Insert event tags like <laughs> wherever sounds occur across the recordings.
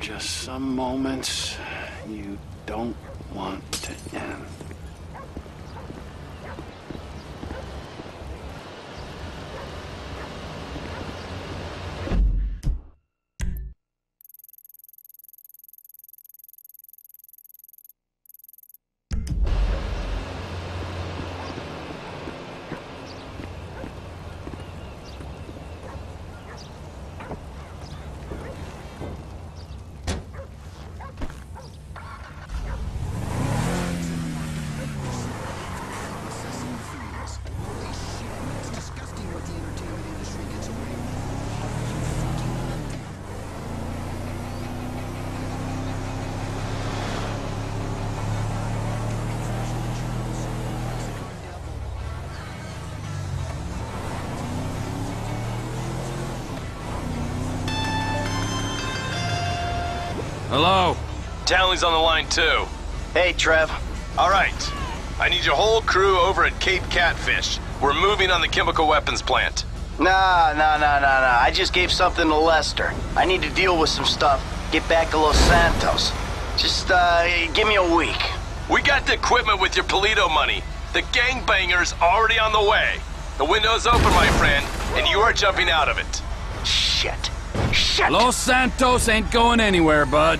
just some moments you don't want to end. Hello? Townley's on the line too. Hey, Trev. All right. I need your whole crew over at Cape Catfish. We're moving on the chemical weapons plant. Nah, nah, nah, nah, nah. I just gave something to Lester. I need to deal with some stuff. Get back to Los Santos. Just, uh, give me a week. We got the equipment with your Paleto money. The gangbanger's already on the way. The window's open, my friend, and you are jumping out of it. Shit. Shit! Los Santos ain't going anywhere, bud.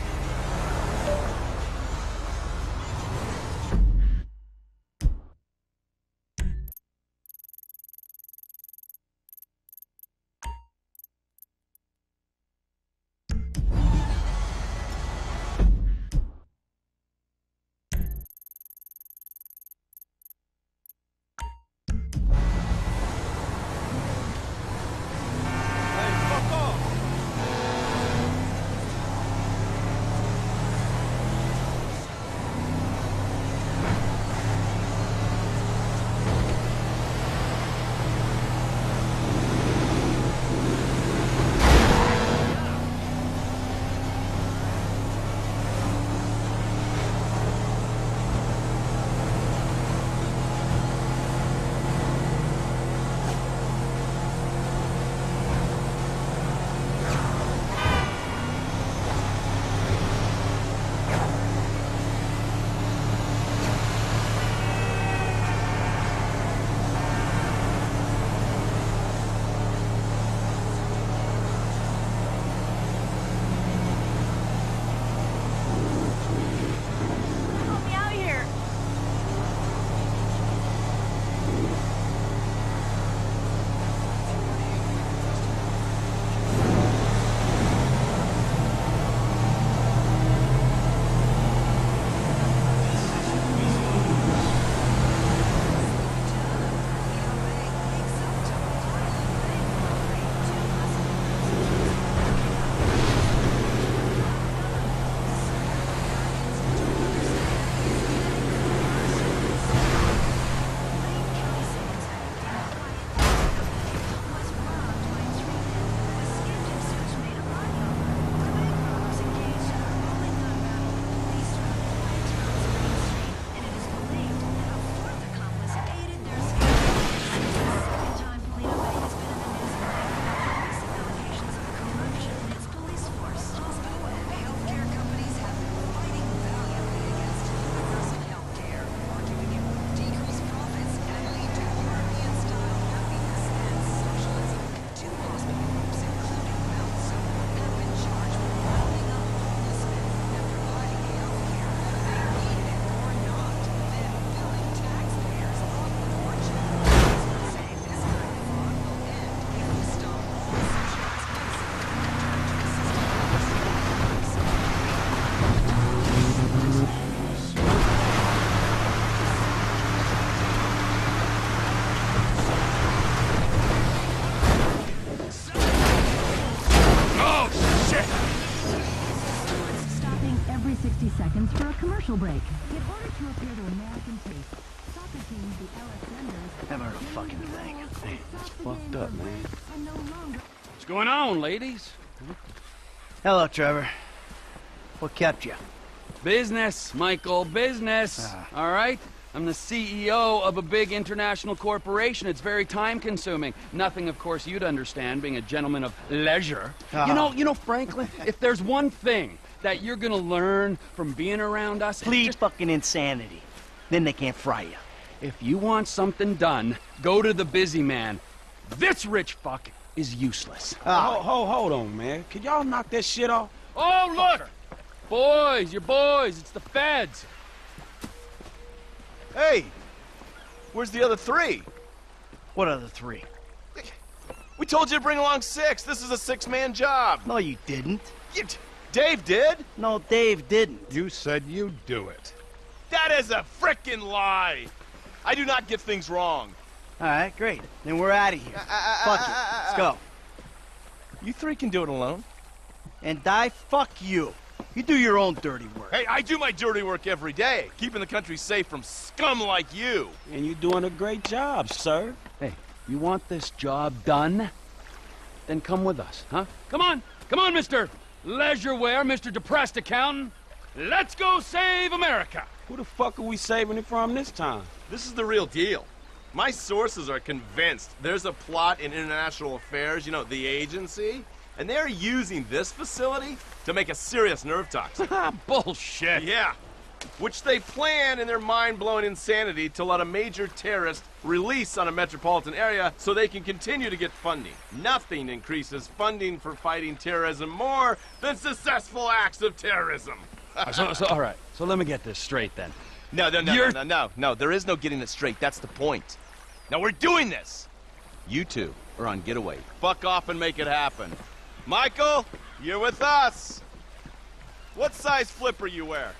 A fucking thing. it's fucked up, man. And no longer What's going on, ladies? Hello, Trevor. What kept you? Business, Michael, business. Ah. All right? I'm the CEO of a big international corporation. It's very time consuming. Nothing, of course, you'd understand, being a gentleman of leisure. You ah. know, you know, Franklin, <laughs> if there's one thing that you're gonna learn from being around us? Please Just- fucking insanity. Then they can't fry you. If you want something done, go to the busy man. This rich fuck is useless. Hold, hold, hold on, man. Can y'all knock that shit off? Oh, look! Boys, your boys, it's the feds. Hey, where's the other three? What other three? We told you to bring along six. This is a six-man job. No, you didn't. You, Dave did? No, Dave didn't. You said you'd do it. That is a frickin' lie. I do not get things wrong. All right, great. Then we're out of here. Uh, uh, uh, fuck it. Let's go. You three can do it alone. And die, fuck you. You do your own dirty work. Hey, I do my dirty work every day, keeping the country safe from scum like you. And you're doing a great job, sir. Hey, you want this job done? Then come with us, huh? Come on, come on, Mr. Leisureware, Mr. Depressed Accountant. Let's go save America. Who the fuck are we saving it from this time? This is the real deal. My sources are convinced there's a plot in international affairs, you know, the agency, and they're using this facility to make a serious nerve toxin. Ah, <laughs> bullshit. yeah. Which they plan in their mind-blowing insanity to let a major terrorist release on a metropolitan area so they can continue to get funding. Nothing increases funding for fighting terrorism more than successful acts of terrorism. <laughs> so, so, all right. So let me get this straight then. No, no, no, You're- no, no, no, no. There is no getting it straight. That's the point. Now we're doing this. You two are on getaway. Fuck off and make it happen. Michael, you're with us. What size flipper you wear?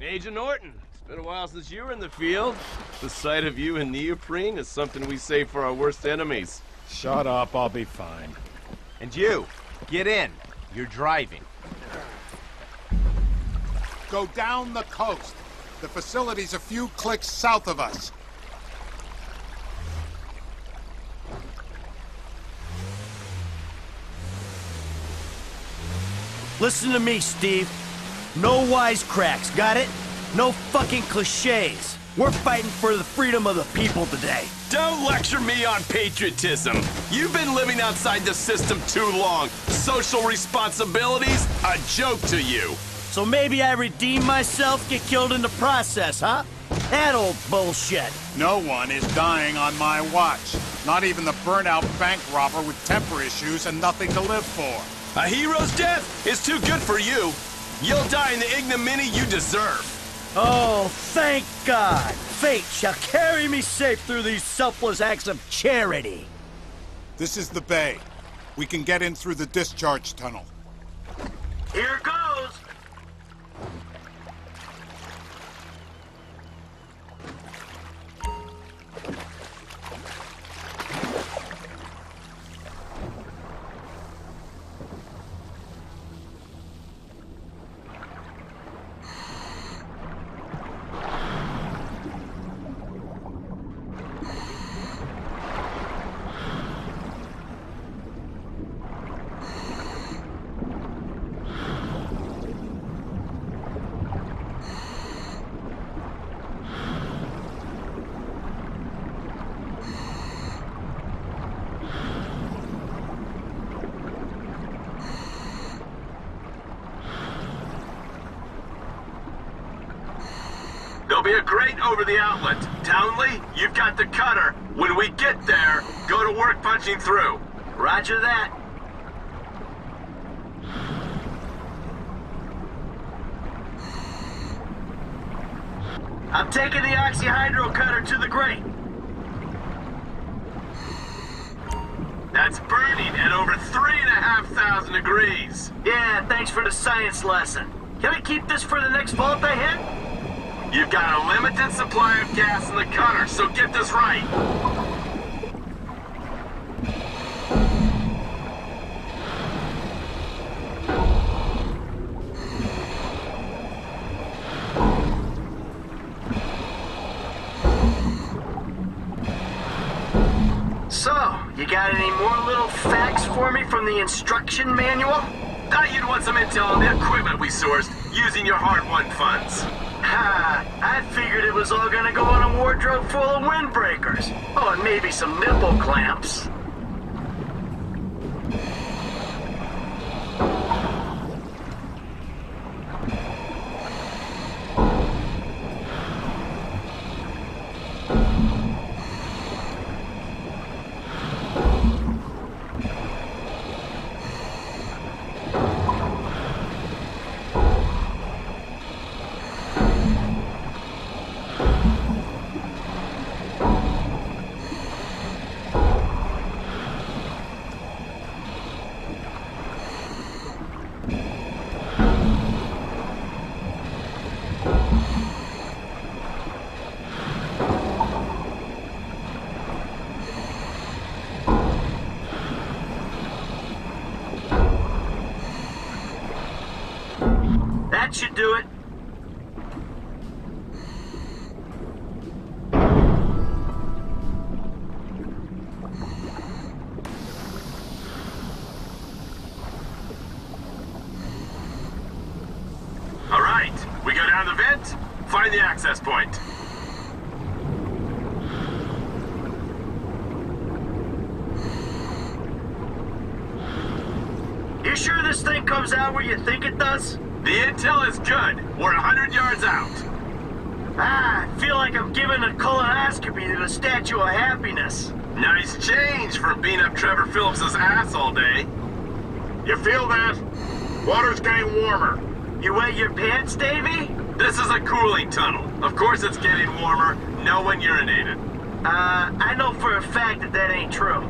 Agent Norton, been a while since you were in the field. The sight of you in neoprene is something we save for our worst enemies. Shut up, I'll be fine. And you, get in. You're driving. Go down the coast. The facility's a few clicks south of us. Listen to me, Steve. No wisecracks, got it? No fucking cliches. We're fighting for the freedom of the people today. Don't lecture me on patriotism. You've been living outside the system too long. Social responsibilities, a joke to you. So maybe I redeem myself, get killed in the process, huh? That old bullshit. No one is dying on my watch. Not even the burnout bank robber with temper issues and nothing to live for. A hero's death is too good for you. You'll die in the ignominy you deserve. Oh, thank God. Fate shall carry me safe through these selfless acts of charity. This is the bay. We can get in through the discharge tunnel. Here goes. There'll be a grate over the outlet. Townley, you've got the cutter. When we get there, go to work punching through. Roger that. I'm taking the oxyhydro cutter to the grate. That's burning at over three and a half thousand degrees. Yeah, thanks for the science lesson. Can I keep this for the next vault I hit? You've got a limited supply of gas in the cutter, so get this right. So, you got any more little facts for me from the instruction manual? Thought you'd want some intel on the equipment we sourced using your hard-won funds. Ha! I figured it was all gonna go in a wardrobe full of windbreakers. Oh, and maybe some nipple clamps. That should do it. All right, we go down the vent, find the access point. You sure this thing comes out where you think it does? The intel is good. We're a hundred yards out. Ah, I feel like I'm giving a colonoscopy to the Statue of Happiness. Nice change from beating up Trevor Phillips's ass all day. You feel that? Water's getting warmer. You wet your pants, Davy? This is a cooling tunnel. Of course it's getting warmer. No one urinated. Uh, I know for a fact that that ain't true.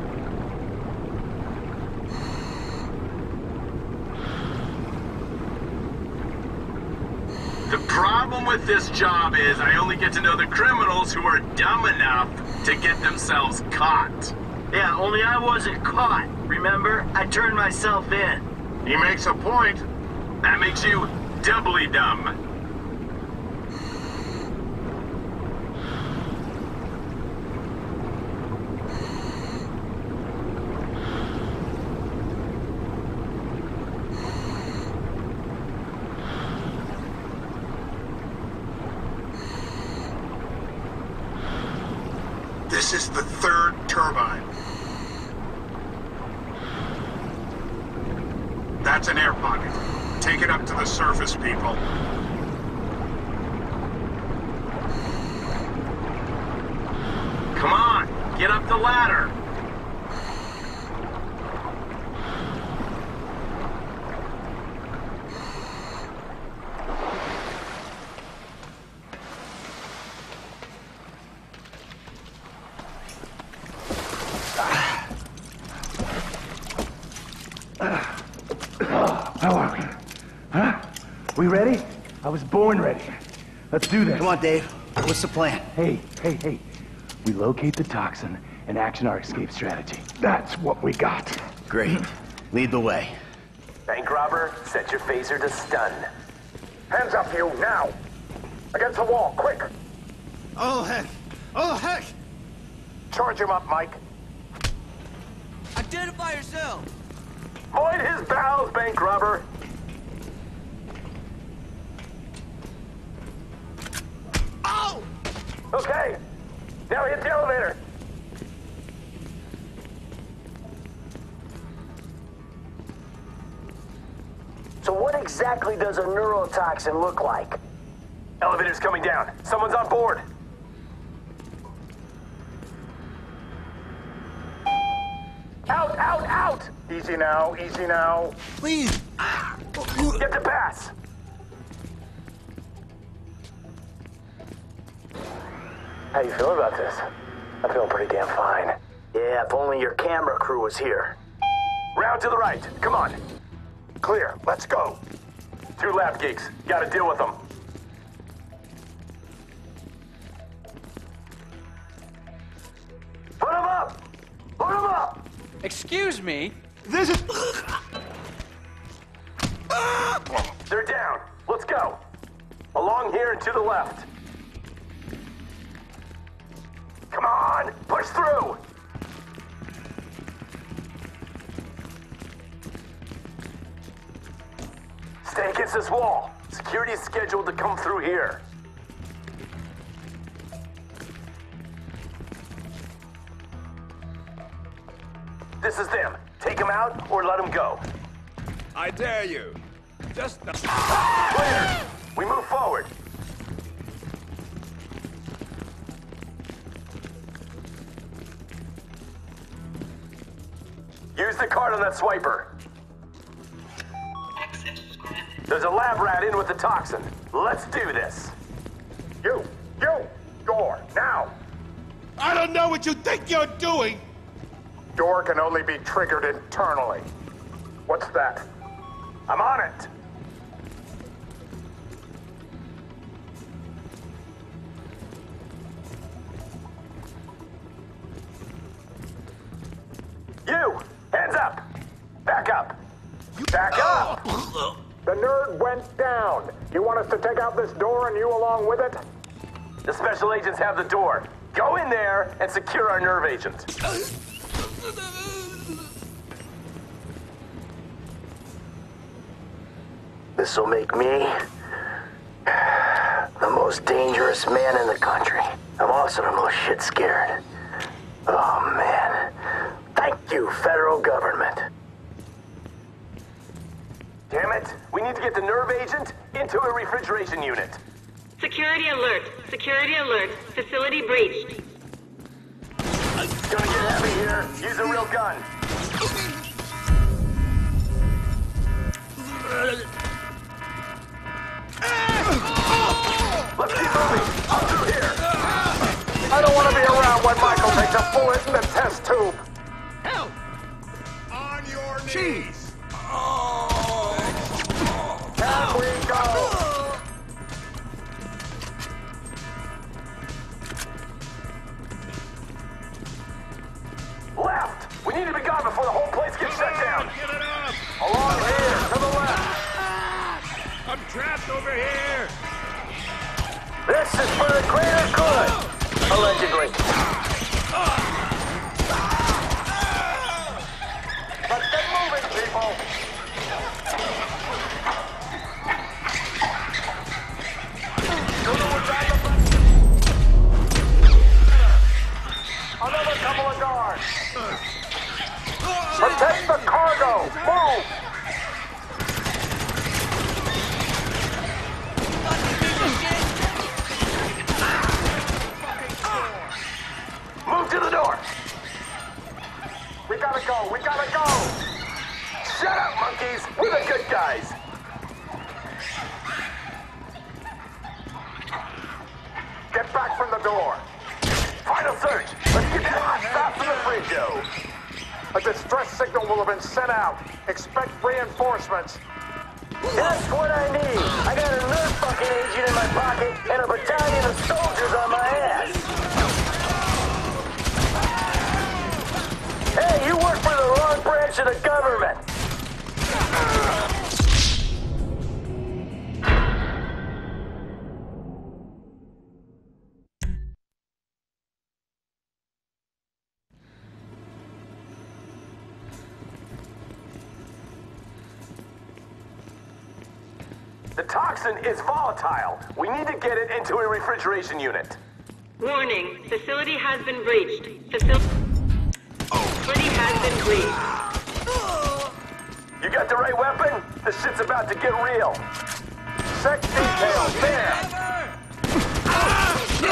The problem with this job is I only get to know the criminals who are dumb enough to get themselves caught. Yeah, only I wasn't caught. Remember? I turned myself in. He makes a point. That makes you doubly dumb. This is the third turbine. That's an air pocket. Take it up to the surface, people. Come on, get up the ladder. How are we? Huh? We ready? I was born ready. Let's do this. Come on, Dave. What's the plan? Hey, hey, hey. We locate the toxin and action our escape strategy. That's what we got. Great. Lead the way. Bank robber, set your phaser to stun. Hands up, you, now! Against the wall, quick! Oh, heck. Oh, heck. Charge him up, Mike. Identify yourself. Void his bowels, bank robber. Okay, now hit the elevator. So what exactly does a neurotoxin look like? Elevator's coming down. Someone's on board. Out, out, out! Easy now, easy now. Please. Get How you feeling about this? I'm feeling pretty damn fine. Yeah, if only your camera crew was here. Round to the right. Come on. Clear, let's go. Two lab geeks. Gotta deal with them. Put him up! Put him up! Excuse me? This is. They're down. Let's go. Along here and to the left. Come on, push through! Stay against this wall. Security is scheduled to come through here. This is them. Take them out or let them go. I dare you. Just... Ah, clear! We move forward. Use the card on that swiper. There's a lab rat in with the toxin. Let's do this. You, you, door, now. I don't know what you think you're doing. Door can only be triggered internally. What's that? I'm on it. Nerd went down. You want us to take out this door and you along with it? The special agents have the door. Go in there and secure our nerve agent. This'll make me the most dangerous man in the country. I'm also the most shit scared. Oh man. Thank you, federal government. Damn it! We need to get the nerve agent into a refrigeration unit. Security alert. Security alert. Facility breached. Gonna get heavy here. Use a real gun. Let's keep moving. Up through here. I don't want to be around when Michael takes a bullet in the test tube. Help! On your knees. Can trapped over here. This is for the greater good. Allegedly. Shut up, monkeys. We're the good guys. Get back from the door. Final search. Let's get stuff from the fridge, A distress signal will have been sent out. Expect reinforcements. That's what I need. I got a nerve fucking agent in my pocket and a battalion of soldiers on my ass. Hey, you work for the branch of the government. The toxin is volatile. We need to get it into a refrigeration unit. Warning. Facility has been breached. Facility has been breached. Got the right weapon? This shit's about to get real. Sec details, there.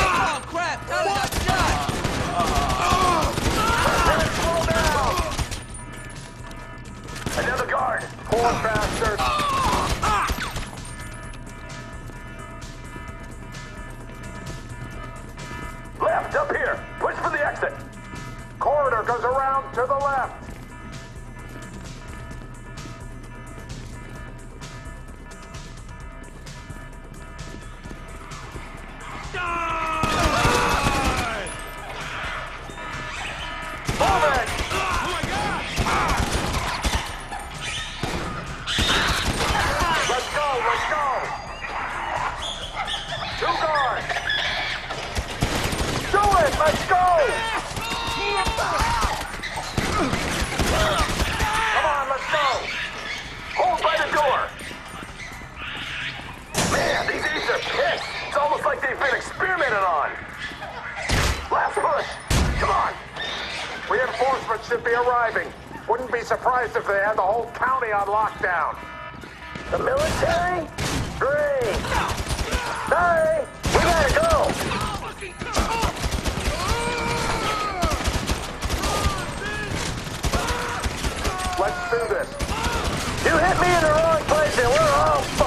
Oh, crap! How did I shot? Slow down. Another guard. Poor bastard. Left, up here. Push for the exit. Corridor goes around to the left. Arriving. Wouldn't be surprised if they had the whole county on lockdown. The military? Great. Sorry, we gotta go. Let's do this. You hit me in the wrong place and we're all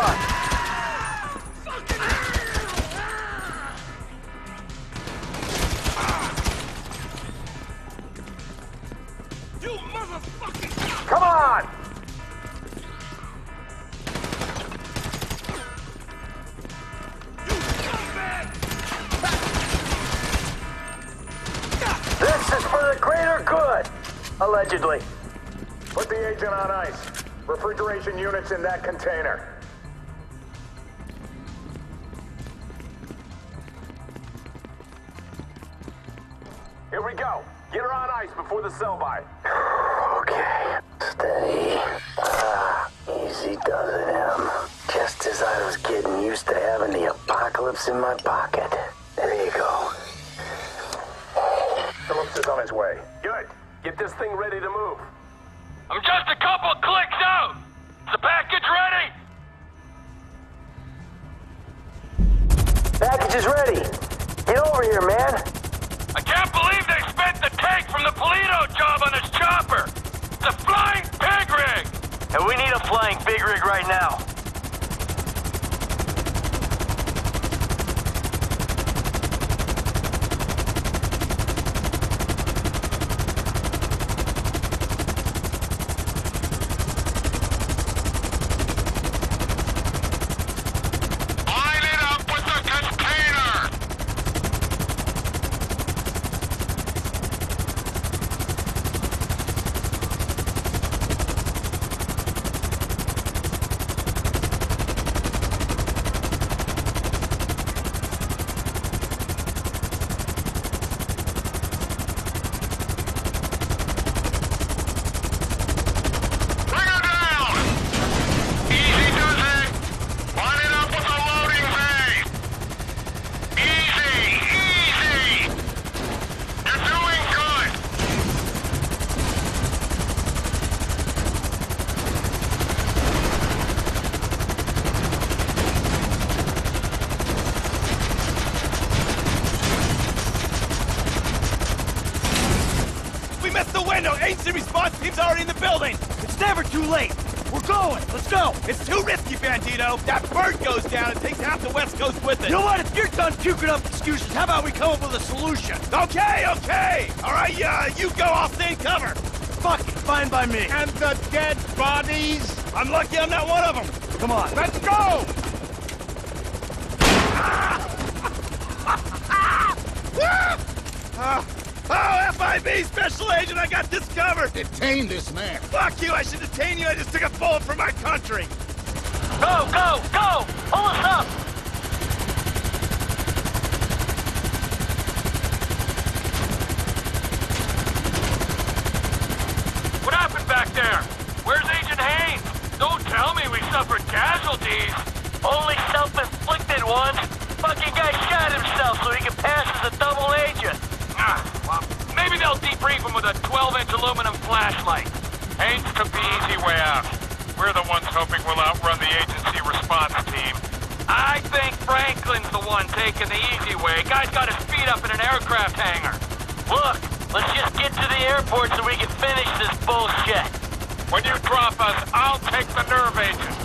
Put the agent on ice. Refrigeration units in that container. Here we go. Get her on ice before the sell-by. <sighs> Okay. Steady. Ah, easy does it, Em. Just as I was getting used to having the apocalypse in my pocket. There you go. Phillips is on his way. Good. Get this thing ready to move. I'm just a couple clicks out. Is the package ready? Package is ready. Get over here, man. I can't believe they spent the tank from the Paleto job on this chopper. It's a flying pig rig. And we need a flying big rig right now. Line it up with the container! Bring her down! Easy does it! Line it up with the loading bay! Easy! Easy! You're doing good! We the. Agency response team's already in the building. It's never too late. We're going. Let's go. It's too risky, Bandito. That bird goes down. It takes half the West Coast with it. You know what? If you're done puking up excuses, how about we come up with a solution? Okay, okay. All right, yeah, you go. I'll stay in cover. Fuck. Fine by me. And the dead bodies? I'm lucky I'm not one of them. Come on. Let's go. Ah! FIB Special Agent, I got this covered! Detain this man. Fuck you, I should detain you, I just took a bullet for my country! Go, go, go! Pull us up! What happened back there? Where's Agent Haines? Don't tell me we suffered casualties! Only self-inflicted ones. Fucking guy shot himself so he could pass as a double agent. Ah, well, maybe they'll debrief him with a 12-inch aluminum flashlight. Haines took the easy way out. We're the ones hoping we'll outrun the agency response team. I think Franklin's the one taking the easy way. Guy's got his feet up in an aircraft hangar. Look, let's just get to the airport so we can finish this bullshit. When you drop us, I'll take the nerve agent.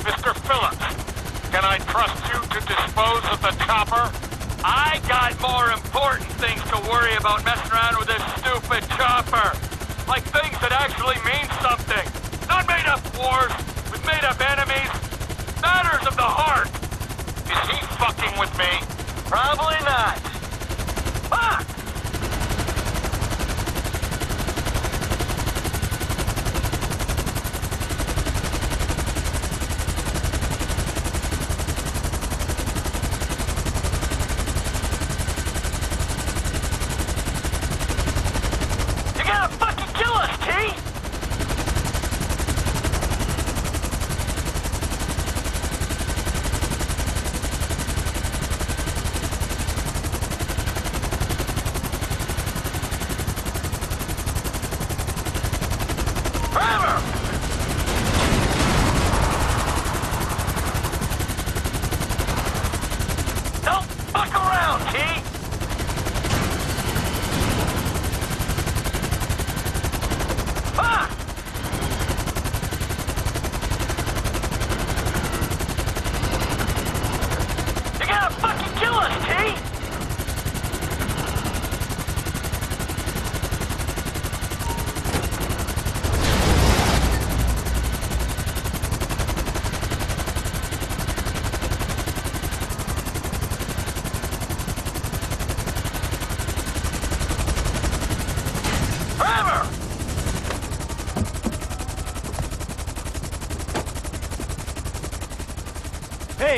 Mr. Phillips, can I trust you to dispose of the chopper? I got more important things to worry about messing around with this stupid chopper. Like things that actually mean something. Not made up wars with made up enemies. Matters of the heart. Is he fucking with me? Probably not. Fuck! You gotta fucking kill us, T! Hey,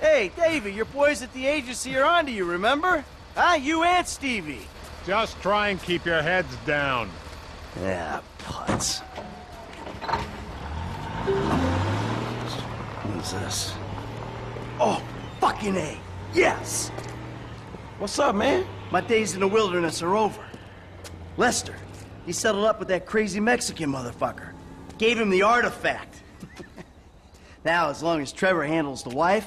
Hey, Davy, your boys at the agency are onto you, remember? Huh? You and Stevie. Just try and keep your heads down. Yeah, putz. Who's this? Oh, fucking A. Yes! What's up, man? My days in the wilderness are over. Lester, he settled up with that crazy Mexican motherfucker. Gave him the artifact. <laughs> now, as long as Trevor handles the wife,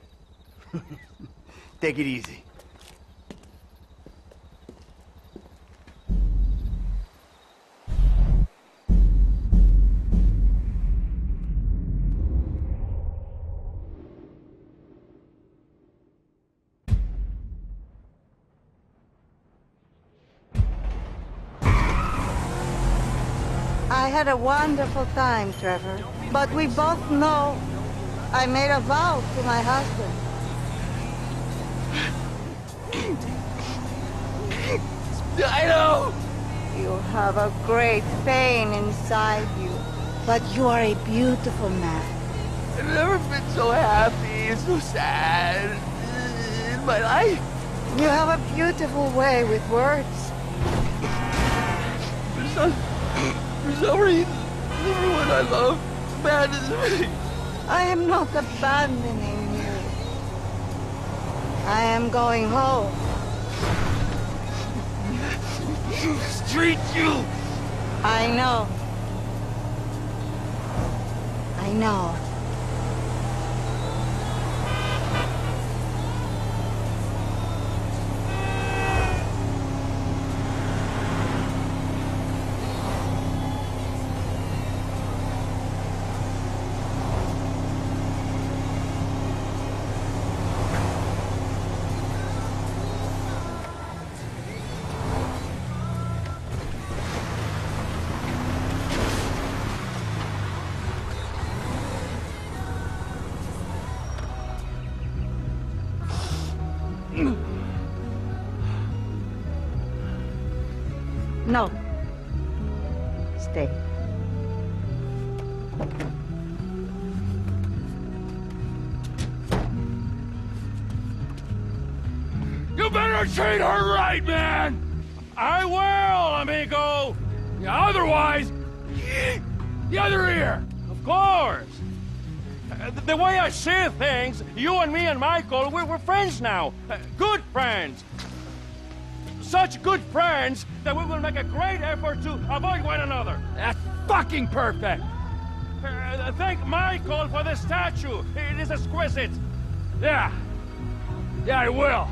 <laughs> take it easy. I had a wonderful time, Trevor. But we both know I made a vow to my husband. I know! You have a great pain inside you, but you are a beautiful man. I've never been so happy and so sad in my life. You have a beautiful way with words. For some, for some reason, everyone I love abandons me. I am not abandoning you. I am going home. Street you! I know. I know. You better treat her right, man! I will, amigo! Otherwise, the other ear, of course! Uh, The way I see things, you and me and Michael, we're, we're friends now. Uh, Good friends. Such good friends that we will make a great effort to avoid one another. That's fucking perfect! Uh, thank Michael for the statue. It is exquisite. Yeah. Yeah, I will.